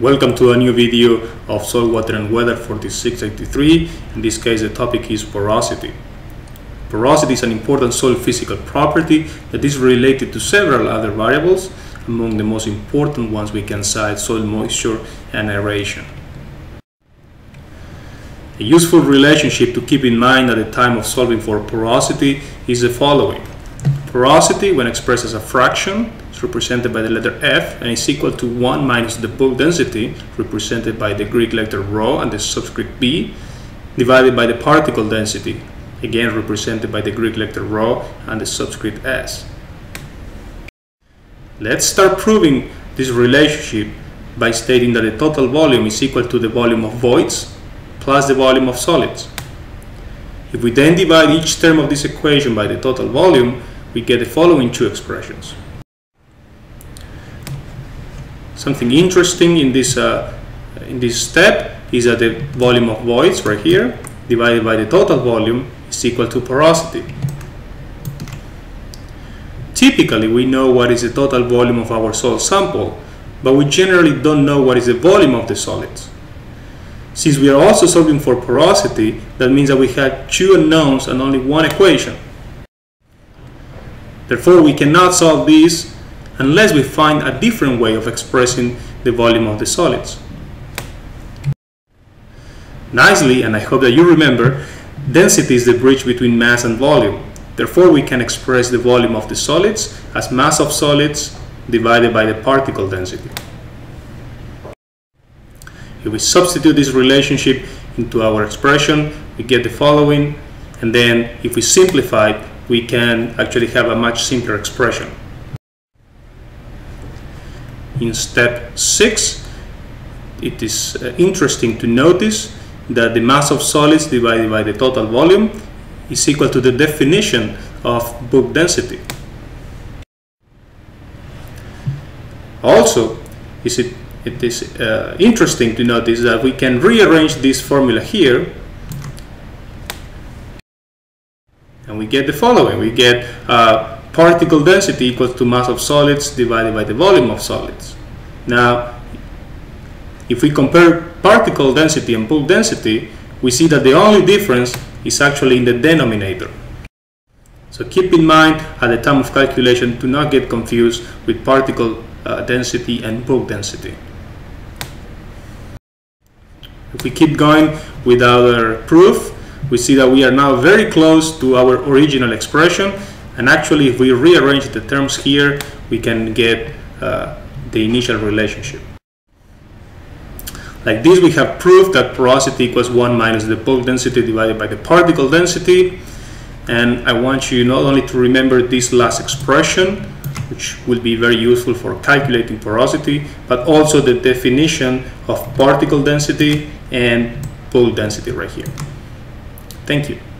Welcome to a new video of soil, water and weather 4683. In this case the topic is porosity. Porosity is an important soil physical property that is related to several other variables. Among the most important ones we can cite soil moisture and aeration. A useful relationship to keep in mind at the time of solving for porosity is the following. Porosity, when expressed as a fraction, is represented by the letter F and is equal to 1 minus the bulk density, represented by the Greek letter rho and the subscript b, divided by the particle density, again represented by the Greek letter rho and the subscript s. Let's start proving this relationship by stating that the total volume is equal to the volume of voids plus the volume of solids. If we then divide each term of this equation by the total volume, we get the following two expressions. Something interesting in this, uh, in this step is that the volume of voids right here divided by the total volume is equal to porosity. Typically, we know what is the total volume of our soil sample, but we generally don't know what is the volume of the solids. Since we are also solving for porosity, that means that we have two unknowns and only one equation. Therefore, we cannot solve this unless we find a different way of expressing the volume of the solids. Nicely, and I hope that you remember, density is the bridge between mass and volume. Therefore, we can express the volume of the solids as mass of solids divided by the particle density. If we substitute this relationship into our expression, we get the following, and then if we simplify, we can actually have a much simpler expression. In step 6, it is uh, interesting to notice that the mass of solids divided by the total volume is equal to the definition of bulk density. Also, is it, it is uh, interesting to notice that we can rearrange this formula here and we get the following. We get uh, particle density equals to mass of solids divided by the volume of solids. Now, if we compare particle density and bulk density, we see that the only difference is actually in the denominator. So keep in mind at the time of calculation to not get confused with particle uh, density and bulk density. If we keep going with our proof, we see that we are now very close to our original expression and actually if we rearrange the terms here we can get uh, the initial relationship. Like this we have proved that porosity equals 1 minus the bulk density divided by the particle density and I want you not only to remember this last expression which will be very useful for calculating porosity but also the definition of particle density and bulk density right here. Thank you.